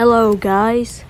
Hello guys,